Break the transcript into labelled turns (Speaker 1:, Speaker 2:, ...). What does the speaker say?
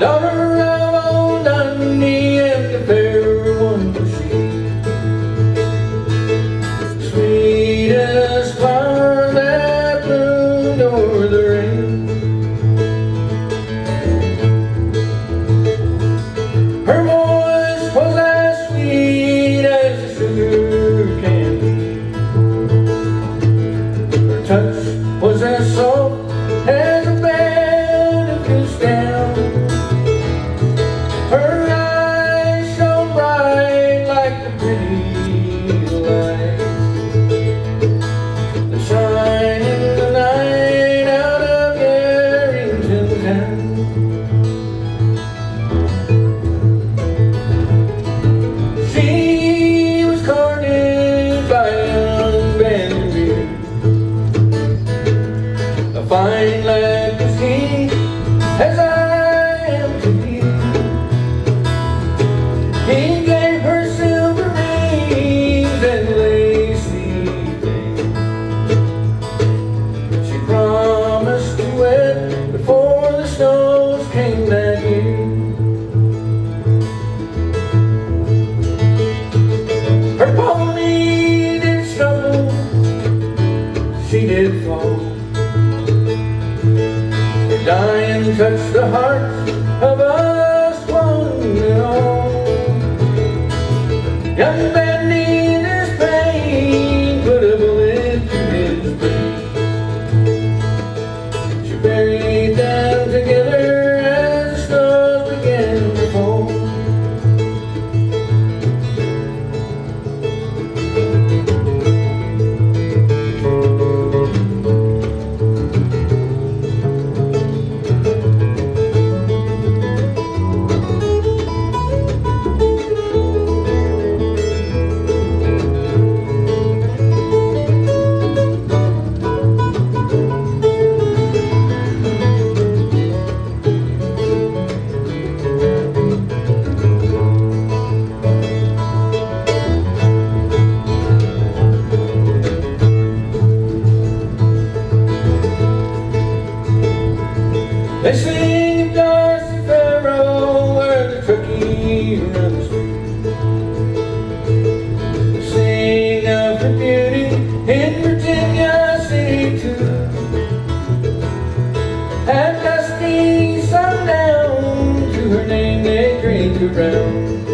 Speaker 1: Don't she did fall. The dying touched the hearts of us one and all. Young Sing of Darcy Farrow where the Truckee runs. They sing of her beauty in Virginia City too. At dusty sundown to her name they drink around.